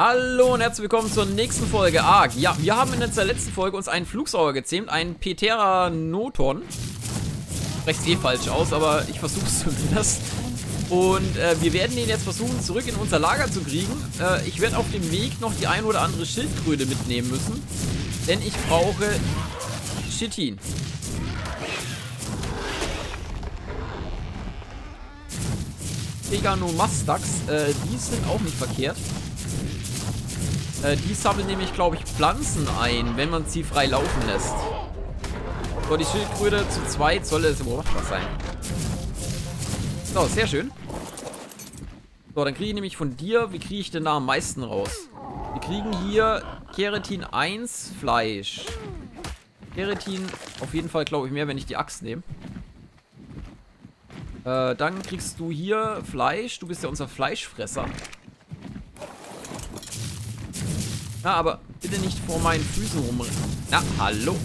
Hallo und herzlich willkommen zur nächsten Folge ARK. Ja, wir haben in der letzten Folge uns einen Flugsauger gezähmt, einen Pteranoton. Sprecht eh falsch aus, aber ich versuche es zumindest. Und äh, wir werden den jetzt versuchen, zurück in unser Lager zu kriegen. Äh, ich werde auf dem Weg noch die ein oder andere Schildkröte mitnehmen müssen. Denn ich brauche Chitin. Teganomastax, äh, die sind auch nicht verkehrt. Äh, die sammeln nämlich, glaube ich, Pflanzen ein, wenn man sie frei laufen lässt. So, die Schildkröte zu zweit soll es überwachtbar sein. So, sehr schön. So, dann kriege ich nämlich von dir, wie kriege ich denn da am meisten raus? Wir kriegen hier Keratin 1 Fleisch. Keratin auf jeden Fall, glaube ich, mehr, wenn ich die Axt nehme. Äh, dann kriegst du hier Fleisch. Du bist ja unser Fleischfresser. Na, aber bitte nicht vor meinen Füßen rumrennen. Na, hallo.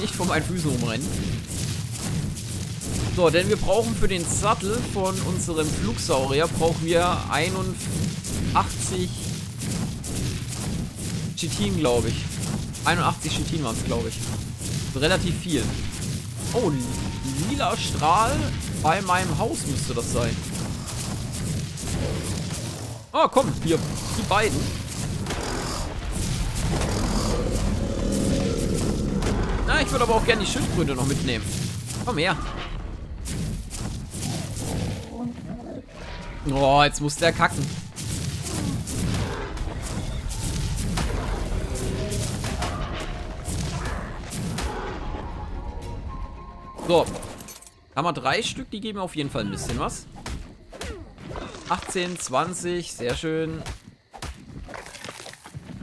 Nicht vor meinen Füßen rumrennen. So, denn wir brauchen für den Sattel von unserem Flugsaurier brauchen wir 81 Chitin, glaube ich. 81 Chitin waren es, glaube ich. Also relativ viel. Oh, lila Strahl bei meinem Haus müsste das sein. Oh, komm, hier, die beiden. Ich würde aber auch gerne die Schildkröte noch mitnehmen. Komm her. Oh, jetzt muss der kacken. So. Haben wir drei Stück, die geben auf jeden Fall ein bisschen was. 18, 20, sehr schön.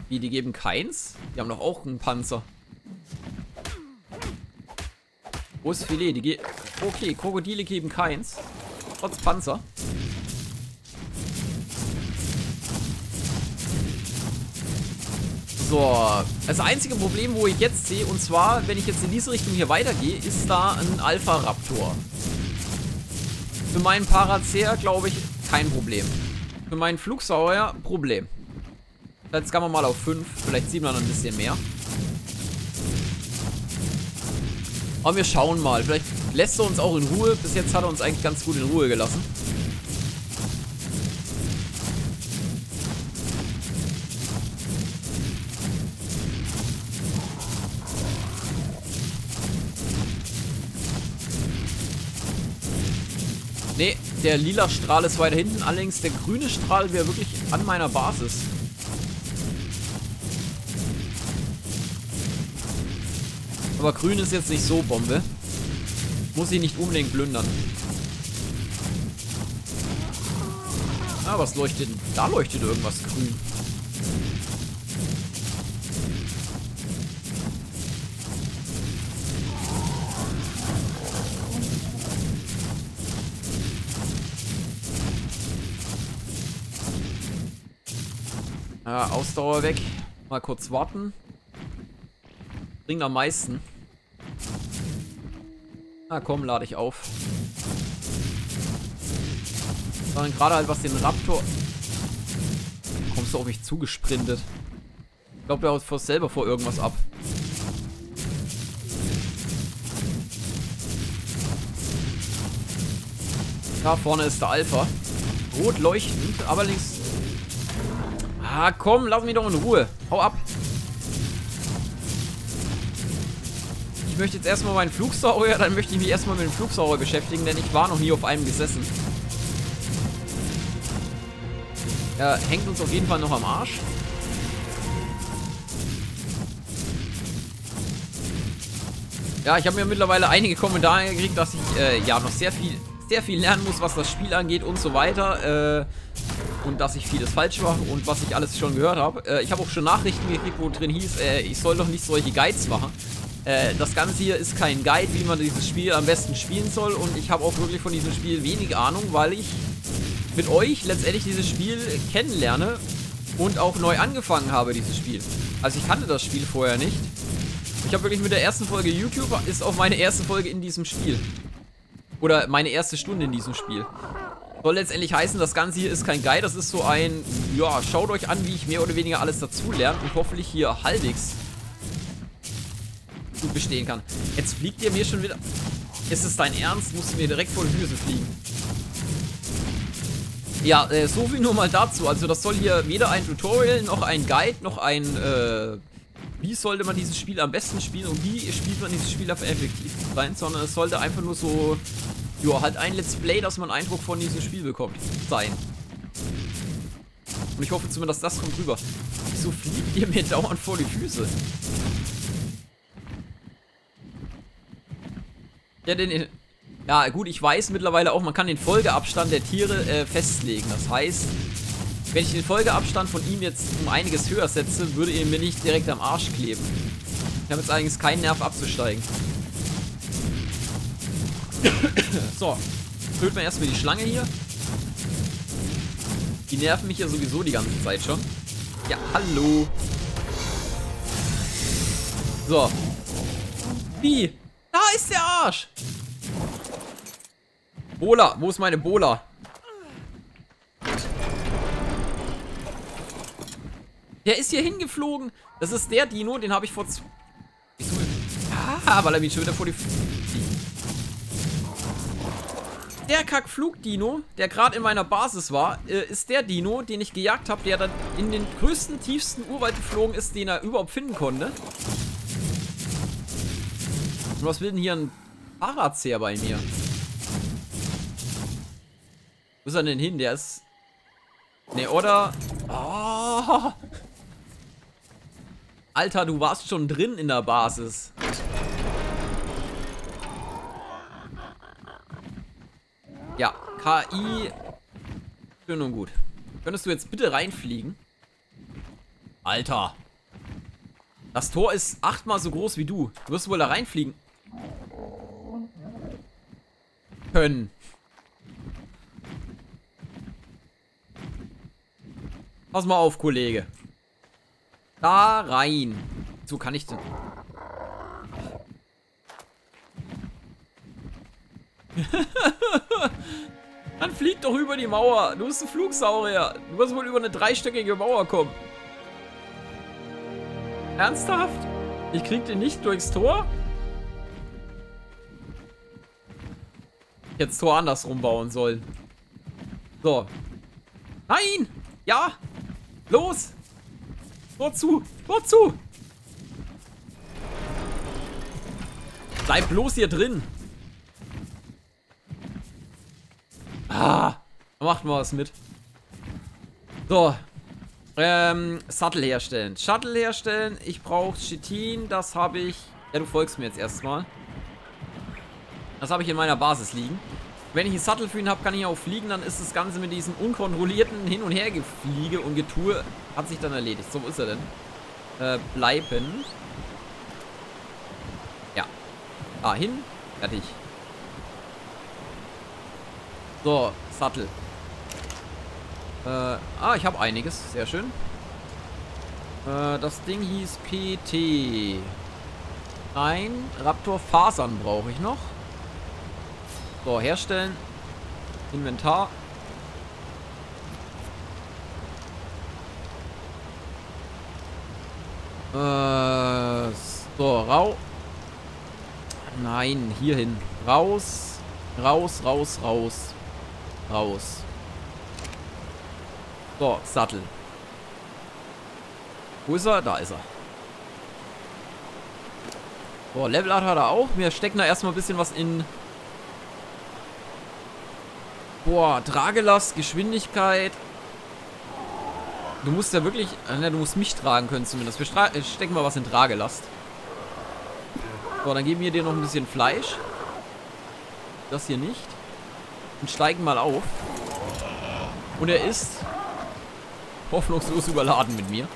Wie, die geben keins? Die haben doch auch einen Panzer. Ist Filet? Die ge okay, Krokodile geben keins. Trotz Panzer. So, das einzige Problem, wo ich jetzt sehe, und zwar, wenn ich jetzt in diese Richtung hier weitergehe, ist da ein Alpha-Raptor. Für meinen Paracer, glaube ich, kein Problem. Für meinen Flugsauer, Problem. Jetzt kann man mal auf 5, vielleicht sieht man ein bisschen mehr. Aber wir schauen mal. Vielleicht lässt er uns auch in Ruhe. Bis jetzt hat er uns eigentlich ganz gut in Ruhe gelassen. Nee, der lila Strahl ist weiter hinten. Allerdings der grüne Strahl wäre wirklich an meiner Basis. Aber grün ist jetzt nicht so Bombe. Muss ich nicht unbedingt plündern. Ah, was leuchtet denn? Da leuchtet irgendwas grün. Ah, Ausdauer weg. Mal kurz warten. Bringt am meisten. Na komm, lade ich auf. Sondern gerade halt was den Raptor... Kommst du auf mich zugesprintet. Ich glaube, der haut selber vor irgendwas ab. Da vorne ist der Alpha. Rot leuchtend, aber links Ah, komm, lass mich doch in Ruhe. Hau ab. Ich möchte jetzt erstmal meinen Flugsaurier, dann möchte ich mich erstmal mit dem Flugsaurier beschäftigen, denn ich war noch nie auf einem gesessen. Er hängt uns auf jeden Fall noch am Arsch. Ja, ich habe mir mittlerweile einige Kommentare gekriegt, dass ich äh, ja noch sehr viel, sehr viel lernen muss, was das Spiel angeht und so weiter. Äh, und dass ich vieles falsch mache und was ich alles schon gehört habe. Äh, ich habe auch schon Nachrichten gekriegt, wo drin hieß, äh, ich soll doch nicht solche Guides machen. Äh, das Ganze hier ist kein Guide, wie man dieses Spiel am besten spielen soll und ich habe auch wirklich von diesem Spiel wenig Ahnung, weil ich mit euch letztendlich dieses Spiel kennenlerne und auch neu angefangen habe, dieses Spiel. Also ich kannte das Spiel vorher nicht. Ich habe wirklich mit der ersten Folge YouTube, ist auch meine erste Folge in diesem Spiel. Oder meine erste Stunde in diesem Spiel. Soll letztendlich heißen, das Ganze hier ist kein Guide, das ist so ein, ja, schaut euch an, wie ich mehr oder weniger alles dazu lerne und hoffentlich hier halbwegs gut bestehen kann. Jetzt fliegt ihr mir schon wieder... Ist es dein Ernst? Musst du mir direkt vor die Füße fliegen. Ja, äh, so viel nur mal dazu. Also das soll hier weder ein Tutorial, noch ein Guide, noch ein, äh, wie sollte man dieses Spiel am besten spielen und wie spielt man dieses Spiel auf effektiv sein, sondern es sollte einfach nur so, ja, halt ein Let's Play, dass man Eindruck von diesem Spiel bekommt, sein. Und ich hoffe zumindest, das kommt rüber. Wieso fliegt ihr mir dauernd vor die Füße? Ja, den, ja, gut, ich weiß mittlerweile auch, man kann den Folgeabstand der Tiere äh, festlegen. Das heißt, wenn ich den Folgeabstand von ihm jetzt um einiges höher setze, würde er mir nicht direkt am Arsch kleben. Ich habe jetzt allerdings keinen Nerv abzusteigen. so, füllt man erstmal die Schlange hier. Die nerven mich ja sowieso die ganze Zeit schon. Ja, hallo. So. Wie? Da ist der Arsch. Bola, wo ist meine Bola? Der ist hier hingeflogen. Das ist der Dino, den habe ich vor... Ah, weil er mich schon wieder vor die... Der Kackflug-Dino, der gerade in meiner Basis war, äh, ist der Dino, den ich gejagt habe, der dann in den größten, tiefsten Urwald geflogen ist, den er überhaupt finden konnte. Und was will denn hier ein Fahrradseher bei mir? Wo ist er denn hin? Der ist... Ne, oder... Oh. Alter, du warst schon drin in der Basis. Ja, KI... Schön und gut. Könntest du jetzt bitte reinfliegen? Alter. Das Tor ist achtmal so groß wie du. Du wirst wohl da reinfliegen. Können. Pass mal auf, Kollege. Da rein. So kann ich denn... Dann flieg doch über die Mauer. Du bist ein Flugsaurier. Du wirst wohl über eine dreistöckige Mauer kommen. Ernsthaft? Ich krieg den nicht durchs Tor? Jetzt Tor andersrum bauen sollen. So. Nein! Ja! Los! Tor zu! Tor zu! Bleib bloß hier drin! Ah! Macht mal was mit. So. Ähm, Sattel herstellen. Shuttle herstellen. Ich brauche Chitin. Das habe ich... Ja, du folgst mir jetzt erstmal. Das habe ich in meiner Basis liegen. Wenn ich einen Sattel für ihn habe, kann ich auch fliegen. Dann ist das Ganze mit diesem unkontrollierten Hin- und Hergefliege und Getue hat sich dann erledigt. So, wo ist er denn? Äh, bleiben. Ja. Ah, hin. Fertig. So, Sattel. Äh, ah, ich habe einiges. Sehr schön. Äh, das Ding hieß PT. Nein, Raptor Fasern brauche ich noch. So, herstellen. Inventar. Äh, so, rau. Nein, hierhin. Raus. Raus, raus, raus. Raus. So, Sattel. Wo ist er? Da ist er. So, Level hat er auch. Wir stecken da erstmal ein bisschen was in Boah, Tragelast, Geschwindigkeit. Du musst ja wirklich... Ne, du musst mich tragen können zumindest. Wir äh, stecken mal was in Tragelast. So, dann geben wir dir noch ein bisschen Fleisch. Das hier nicht. Und steigen mal auf. Und er ist hoffnungslos überladen mit mir.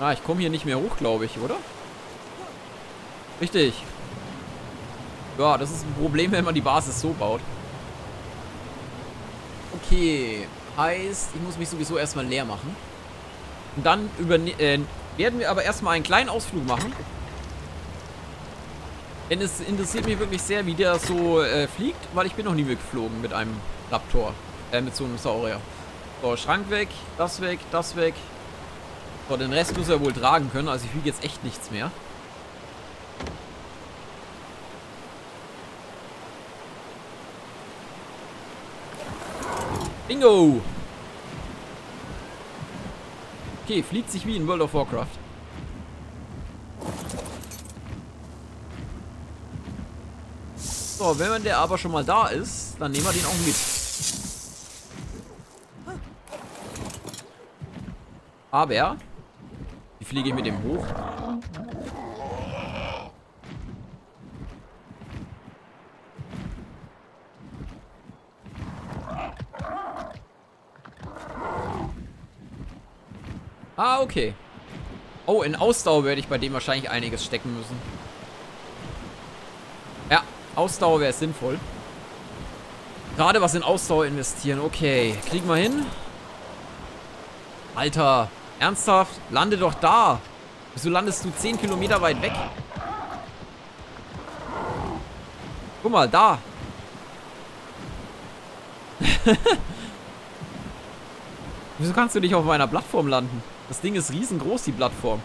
Ah, ich komme hier nicht mehr hoch, glaube ich, oder? Richtig. Ja, das ist ein Problem, wenn man die Basis so baut. Okay, heißt, ich muss mich sowieso erstmal leer machen. Und dann äh, werden wir aber erstmal einen kleinen Ausflug machen. Denn es interessiert mich wirklich sehr, wie der so äh, fliegt, weil ich bin noch nie geflogen mit einem Raptor. Äh, mit so einem Saurier. So, Schrank weg, das weg, das weg. So, den Rest muss er wohl tragen können, also ich wiege jetzt echt nichts mehr. Bingo! Okay, fliegt sich wie in World of Warcraft. So, wenn der aber schon mal da ist, dann nehmen wir den auch mit. Aber, wie fliege ich mit dem hoch? Ah, okay. Oh, in Ausdauer werde ich bei dem wahrscheinlich einiges stecken müssen. Ja, Ausdauer wäre sinnvoll. Gerade was in Ausdauer investieren. Okay, kriegen wir hin. Alter, ernsthaft? Lande doch da. Wieso landest du 10 Kilometer weit weg? Guck mal, da. Wieso kannst du nicht auf meiner Plattform landen? Das Ding ist riesengroß, die Plattform.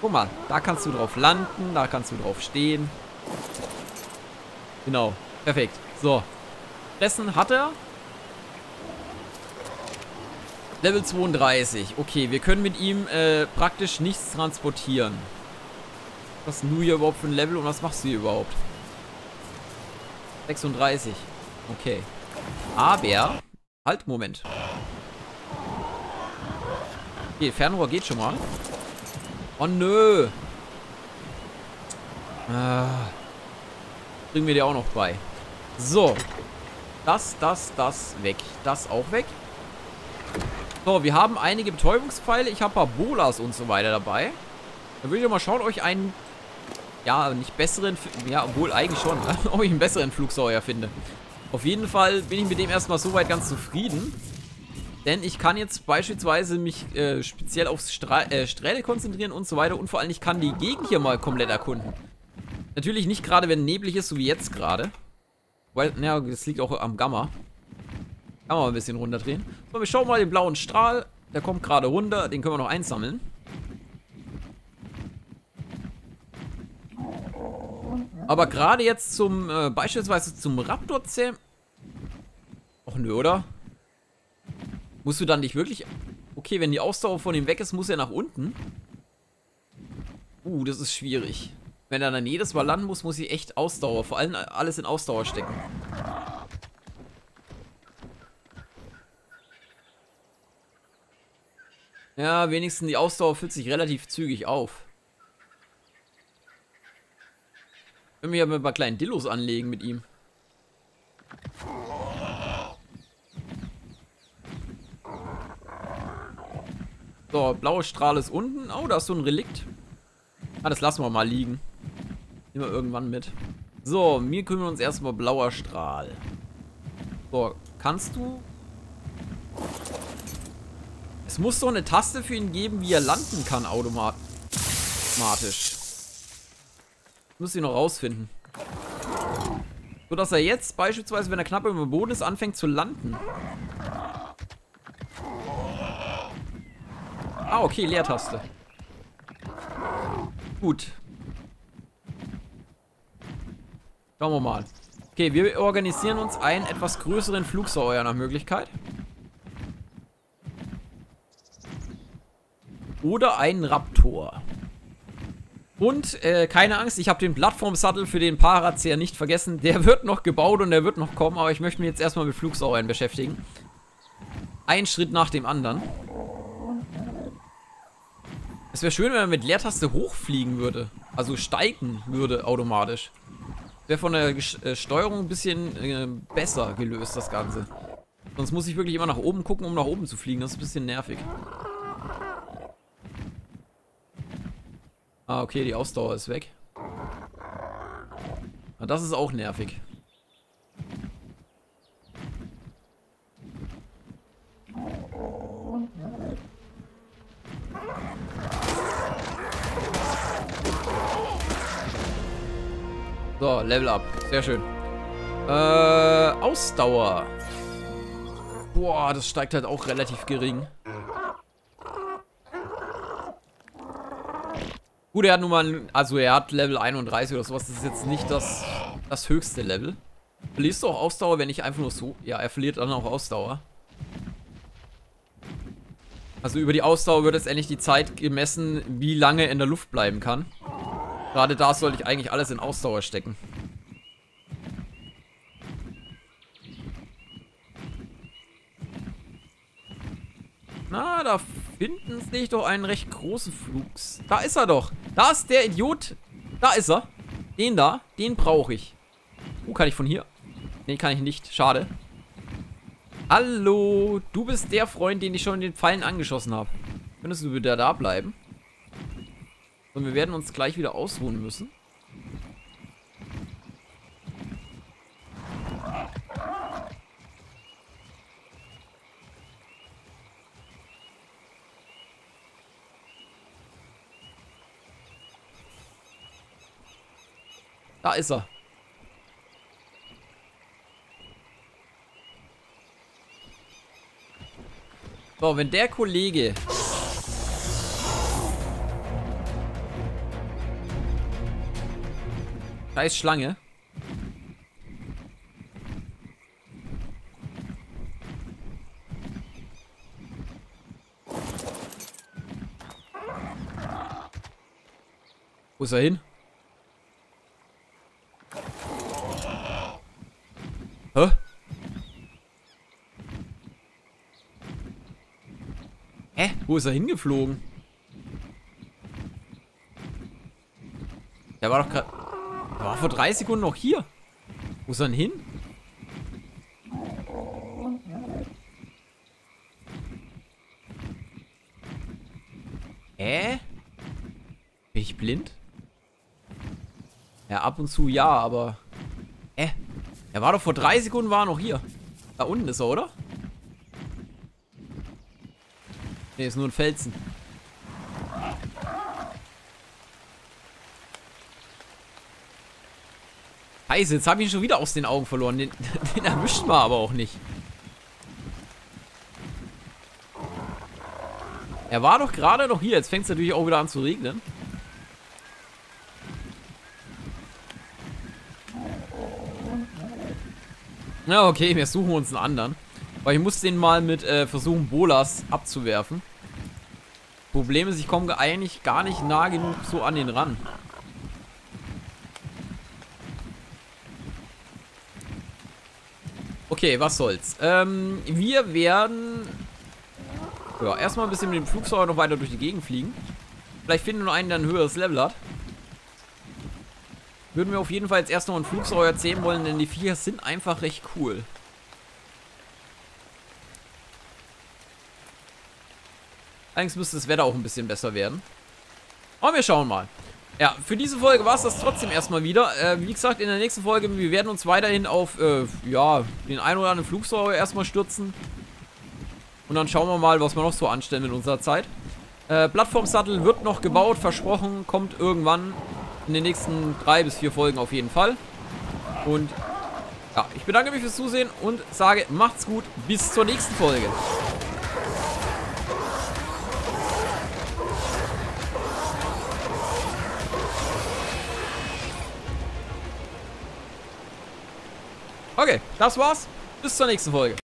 Guck mal, da kannst du drauf landen, da kannst du drauf stehen. Genau, perfekt. So, Fressen hat er. Level 32. Okay, wir können mit ihm äh, praktisch nichts transportieren. Was hast du hier überhaupt für ein Level und was machst du hier überhaupt? 36. Okay. Aber Halt, Moment. Okay, Fernrohr geht schon mal. Oh, nö. Ah. Bringen wir dir auch noch bei. So. Das, das, das weg. Das auch weg. So, wir haben einige Betäubungspfeile. Ich habe ein paar Bolas und so weiter dabei. Dann würde ich mal schauen, euch einen, ja, nicht besseren, ja, obwohl eigentlich schon, ob ich einen besseren Flugsäuer finde. Auf jeden Fall bin ich mit dem erstmal soweit ganz zufrieden. Denn ich kann jetzt beispielsweise mich äh, speziell Stra äh, Strähle konzentrieren und so weiter. Und vor allem, ich kann die Gegend hier mal komplett erkunden. Natürlich nicht gerade, wenn neblig ist, so wie jetzt gerade. Weil, naja, das liegt auch am Gamma. Kann man mal ein bisschen runterdrehen. So, wir schauen mal den blauen Strahl. Der kommt gerade runter. Den können wir noch einsammeln. Aber gerade jetzt zum, äh, beispielsweise zum Raptor-Zähm... Och nö, oder? Musst du dann nicht wirklich... Okay, wenn die Ausdauer von ihm weg ist, muss er nach unten. Uh, das ist schwierig. Wenn er dann jedes Mal landen muss, muss ich echt Ausdauer, vor allem alles in Ausdauer stecken. Ja, wenigstens die Ausdauer füllt sich relativ zügig auf. Können wir ja mal ein paar kleinen Dillos anlegen mit ihm. So, blaue Strahl ist unten. Oh, da ist so ein Relikt. Ah, das lassen wir mal liegen. Nehmen wir irgendwann mit. So, wir kümmern uns erstmal blauer Strahl. So, kannst du... Es muss doch eine Taste für ihn geben, wie er landen kann automatisch. Muss ich noch rausfinden. So dass er jetzt beispielsweise, wenn er knapp über dem Boden ist, anfängt zu landen. Ah, okay, Leertaste. Gut. Schauen wir mal. Okay, wir organisieren uns einen etwas größeren Flugsauer nach Möglichkeit. Oder einen Raptor. Und äh, keine Angst, ich habe den Plattform-Sattel für den Paracer nicht vergessen. Der wird noch gebaut und der wird noch kommen, aber ich möchte mich jetzt erstmal mit Flugsauern beschäftigen. Ein Schritt nach dem anderen. Es wäre schön, wenn man mit Leertaste hochfliegen würde. Also steigen würde automatisch. Wäre von der Gesch äh, Steuerung ein bisschen äh, besser gelöst, das Ganze. Sonst muss ich wirklich immer nach oben gucken, um nach oben zu fliegen. Das ist ein bisschen nervig. Ah, okay, die Ausdauer ist weg. Na, das ist auch nervig. So, Level Up. Sehr schön. Äh, Ausdauer. Boah, das steigt halt auch relativ gering. Gut, er hat nun mal, also er hat Level 31 oder sowas. Das ist jetzt nicht das, das höchste Level. Verlierst du auch Ausdauer, wenn ich einfach nur so... Ja, er verliert dann auch Ausdauer. Also über die Ausdauer wird jetzt endlich die Zeit gemessen, wie lange er in der Luft bleiben kann. Gerade da sollte ich eigentlich alles in Ausdauer stecken. Na, da finden sich doch einen recht großen Flugs. Da ist er doch. Da ist der Idiot. Da ist er. Den da, den brauche ich. Oh, kann ich von hier? Nee, kann ich nicht. Schade. Hallo, du bist der Freund, den ich schon in den Pfeilen angeschossen habe. Könntest du wieder da bleiben? Und wir werden uns gleich wieder ausruhen müssen. Da ist er. So, wenn der Kollege... Scheiß Schlange. Wo ist er hin? Wo ist er hingeflogen? Der war doch gerade... War vor drei Sekunden noch hier. Wo ist er denn hin? Hä? Bin ich blind? Ja, ab und zu ja, aber... Hä? Er war doch vor drei Sekunden war er noch hier. Da unten ist er, oder? Ne, ist nur ein Felsen. Scheiße, jetzt habe ich ihn schon wieder aus den Augen verloren. Den, den erwischt man aber auch nicht. Er war doch gerade noch hier. Jetzt fängt es natürlich auch wieder an zu regnen. Na, okay, wir suchen uns einen anderen. Weil ich muss den mal mit äh, versuchen, Bolas abzuwerfen. Problem ist, ich komme eigentlich gar nicht nah genug so an den ran. Okay, was soll's. Ähm, wir werden... Ja, erstmal ein bisschen mit dem Flugzeug noch weiter durch die Gegend fliegen. Vielleicht finden wir nur einen, der ein höheres Level hat. Würden wir auf jeden Fall jetzt erst noch ein Flugzeug erzählen wollen, denn die Viecher sind einfach recht cool. Allerdings müsste das Wetter auch ein bisschen besser werden. Aber wir schauen mal. Ja, für diese Folge war es das trotzdem erstmal wieder. Äh, wie gesagt, in der nächsten Folge, wir werden uns weiterhin auf, äh, ja, den ein oder anderen Flugsäure erstmal stürzen. Und dann schauen wir mal, was wir noch so anstellen in unserer Zeit. Äh, Plattformsattel wird noch gebaut, versprochen, kommt irgendwann in den nächsten drei bis vier Folgen auf jeden Fall. Und ja, ich bedanke mich fürs Zusehen und sage, macht's gut, bis zur nächsten Folge. Okay, das war's. Bis zur nächsten Folge.